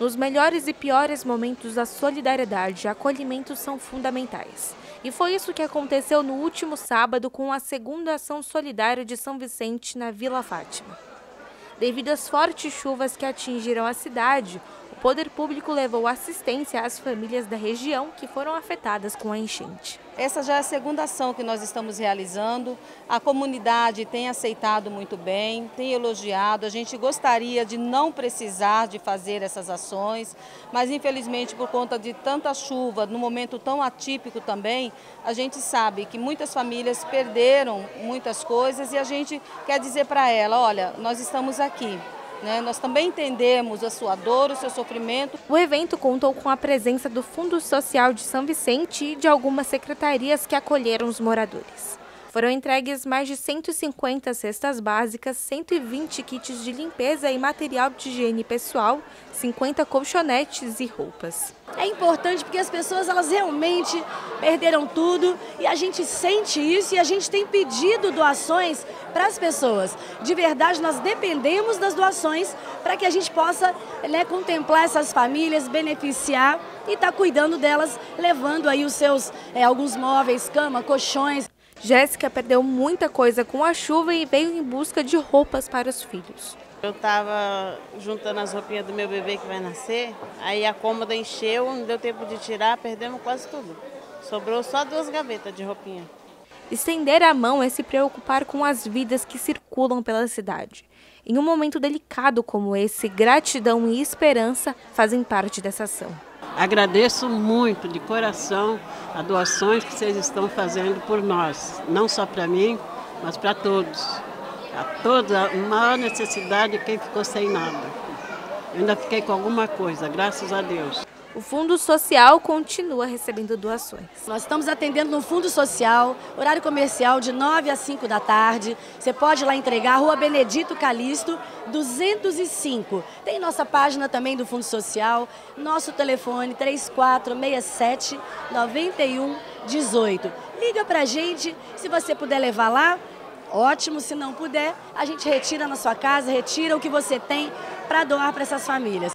Nos melhores e piores momentos, a solidariedade e acolhimento são fundamentais. E foi isso que aconteceu no último sábado com a segunda ação solidária de São Vicente na Vila Fátima. Devido às fortes chuvas que atingiram a cidade, o poder público levou assistência às famílias da região que foram afetadas com a enchente. Essa já é a segunda ação que nós estamos realizando. A comunidade tem aceitado muito bem, tem elogiado. A gente gostaria de não precisar de fazer essas ações, mas infelizmente por conta de tanta chuva, num momento tão atípico também, a gente sabe que muitas famílias perderam muitas coisas e a gente quer dizer para ela, olha, nós estamos aqui. Né? Nós também entendemos a sua dor, o seu sofrimento. O evento contou com a presença do Fundo Social de São Vicente e de algumas secretarias que acolheram os moradores. Foram entregues mais de 150 cestas básicas, 120 kits de limpeza e material de higiene pessoal, 50 colchonetes e roupas. É importante porque as pessoas elas realmente perderam tudo e a gente sente isso e a gente tem pedido doações para as pessoas. De verdade, nós dependemos das doações para que a gente possa né, contemplar essas famílias, beneficiar e estar tá cuidando delas, levando aí os seus é, alguns móveis, cama, colchões. Jéssica perdeu muita coisa com a chuva e veio em busca de roupas para os filhos. Eu estava juntando as roupinhas do meu bebê que vai nascer, aí a cômoda encheu, não deu tempo de tirar, perdemos quase tudo. Sobrou só duas gavetas de roupinha. Estender a mão é se preocupar com as vidas que circulam pela cidade. Em um momento delicado como esse, gratidão e esperança fazem parte dessa ação. Agradeço muito de coração as doações que vocês estão fazendo por nós, não só para mim, mas para todos. A toda a maior necessidade quem ficou sem nada. Eu ainda fiquei com alguma coisa, graças a Deus. O Fundo Social continua recebendo doações. Nós estamos atendendo no Fundo Social, horário comercial de 9 a 5 da tarde. Você pode ir lá entregar, Rua Benedito Calixto, 205. Tem nossa página também do Fundo Social, nosso telefone 3467 9118. Liga pra gente, se você puder levar lá, ótimo. Se não puder, a gente retira na sua casa, retira o que você tem para doar para essas famílias.